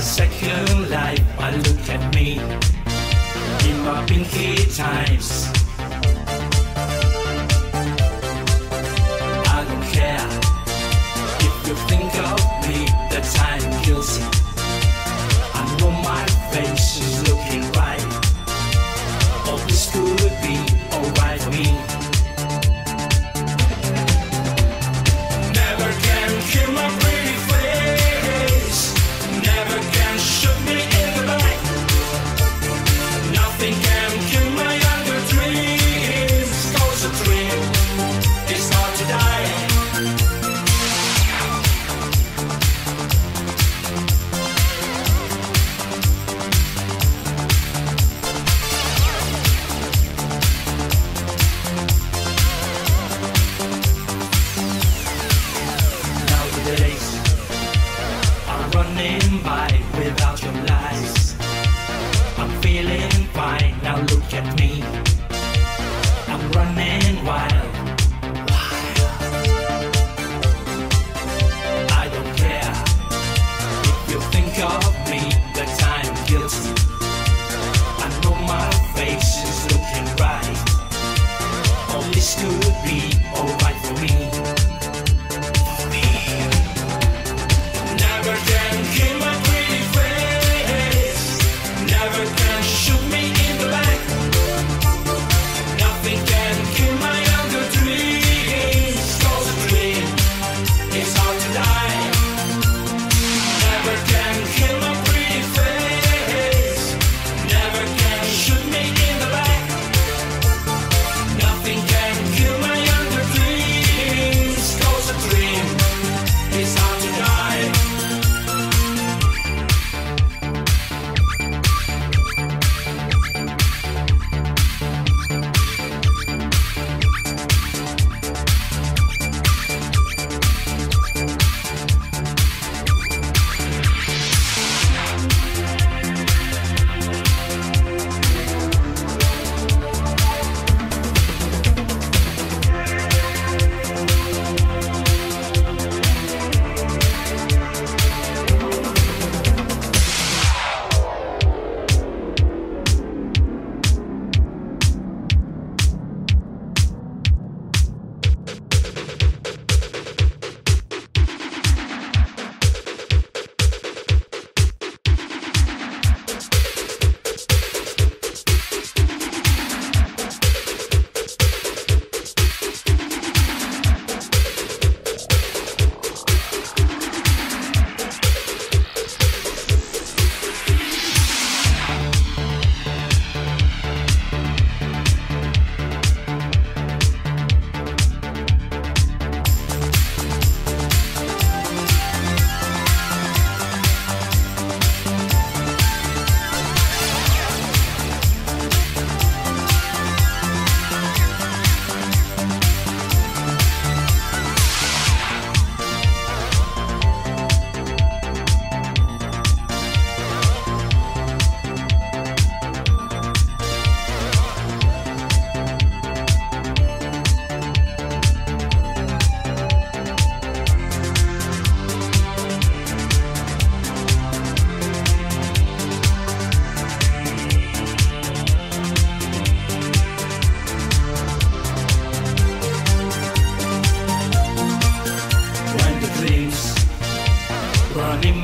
second life, I look at me Give up in my pinky times. Running by without your lies. I'm feeling fine, now look at me. I'm running wild. I don't care if you think of me I'm guilty. I know my face is looking right. Oh, this could be alright for me.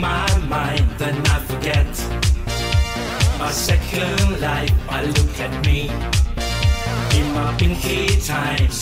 My mind, then I forget my second life. I look at me in my pinky times.